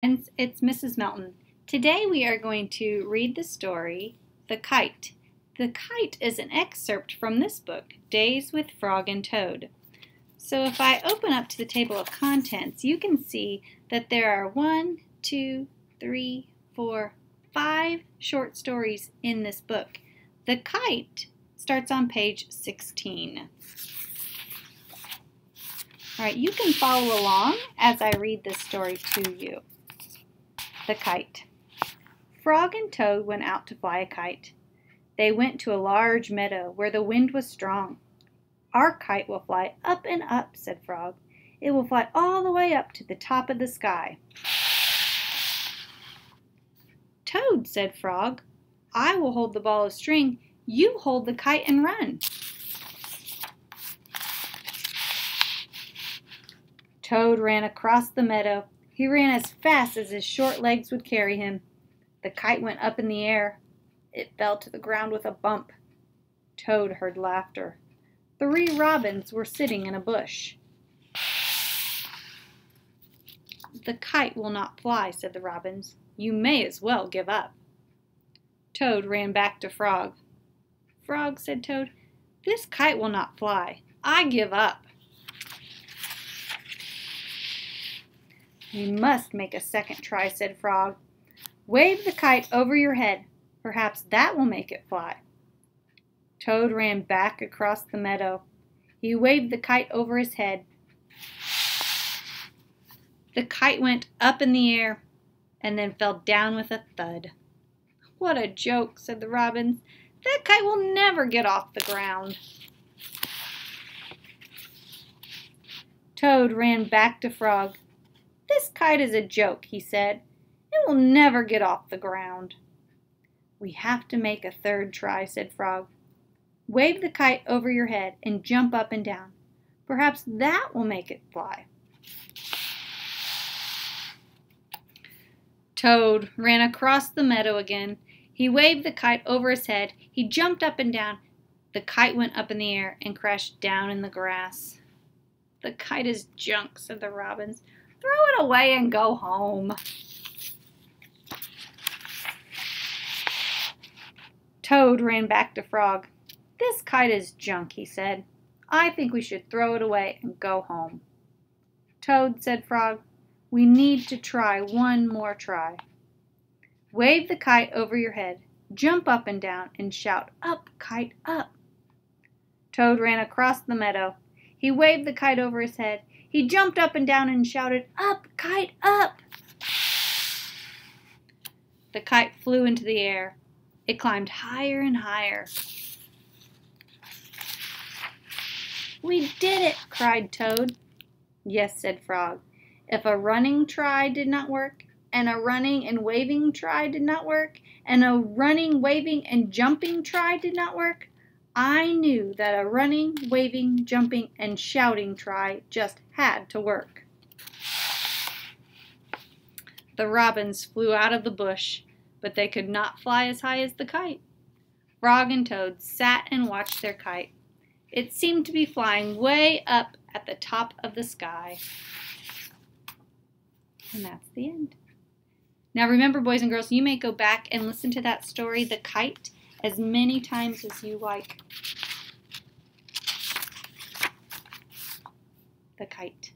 friends, it's Mrs. Melton. Today we are going to read the story, The Kite. The Kite is an excerpt from this book, Days with Frog and Toad. So if I open up to the table of contents, you can see that there are one, two, three, four, five short stories in this book. The Kite starts on page 16. All right, you can follow along as I read this story to you the kite. Frog and Toad went out to fly a kite. They went to a large meadow where the wind was strong. Our kite will fly up and up, said Frog. It will fly all the way up to the top of the sky. Toad, said Frog, I will hold the ball of string. You hold the kite and run. Toad ran across the meadow he ran as fast as his short legs would carry him. The kite went up in the air. It fell to the ground with a bump. Toad heard laughter. Three robins were sitting in a bush. The kite will not fly, said the robins. You may as well give up. Toad ran back to Frog. Frog, said Toad, this kite will not fly. I give up. We must make a second try, said Frog. Wave the kite over your head. Perhaps that will make it fly. Toad ran back across the meadow. He waved the kite over his head. The kite went up in the air and then fell down with a thud. What a joke, said the robins. That kite will never get off the ground. Toad ran back to Frog. This kite is a joke, he said. It will never get off the ground. We have to make a third try, said Frog. Wave the kite over your head and jump up and down. Perhaps that will make it fly. Toad ran across the meadow again. He waved the kite over his head. He jumped up and down. The kite went up in the air and crashed down in the grass. The kite is junk, said the robins. Throw it away and go home. Toad ran back to Frog. This kite is junk, he said. I think we should throw it away and go home. Toad, said Frog, we need to try one more try. Wave the kite over your head, jump up and down, and shout, Up, kite, up. Toad ran across the meadow. He waved the kite over his head. He jumped up and down and shouted, Up, kite, up! The kite flew into the air. It climbed higher and higher. We did it, cried Toad. Yes, said Frog. If a running try did not work, and a running and waving try did not work, and a running, waving, and jumping try did not work, I knew that a running, waving, jumping, and shouting try just had to work. The robins flew out of the bush, but they could not fly as high as the kite. Frog and Toad sat and watched their kite. It seemed to be flying way up at the top of the sky. And that's the end. Now remember, boys and girls, you may go back and listen to that story, The Kite, as many times as you like. The kite.